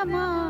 আমার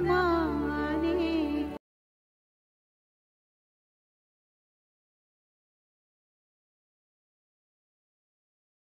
Mom.